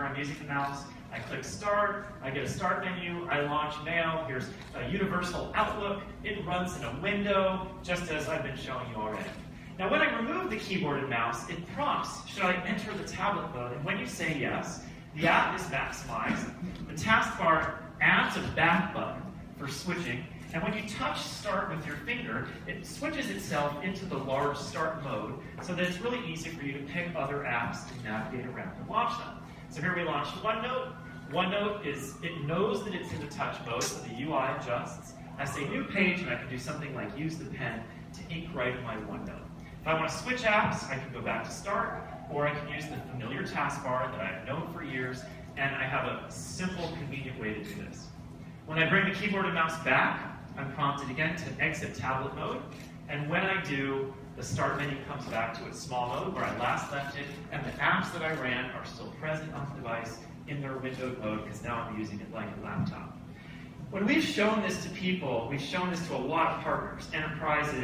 I'm using the mouse. I click start, I get a start menu, I launch mail, here's a universal outlook, it runs in a window, just as I've been showing you already. Now when I remove the keyboard and mouse, it prompts, should I enter the tablet mode? And when you say yes, the app is maximized. The taskbar adds a back button for switching, and when you touch start with your finger, it switches itself into the large start mode so that it's really easy for you to pick other apps to navigate around and launch them. So here we launched OneNote. OneNote is, it knows that it's in the touch mode, so the UI adjusts. I say new page, and I can do something like use the pen to ink write my OneNote. If I want to switch apps, I can go back to start, or I can use the familiar taskbar that I've known for years, and I have a simple, convenient way to do this. When I bring the keyboard and mouse back, I'm prompted again to exit tablet mode, and when I do, the start menu comes back to its small mode where I last left it, and the apps that I ran are still present on the device in their windowed mode because now I'm using it like a laptop. When we've shown this to people, we've shown this to a lot of partners, enterprises,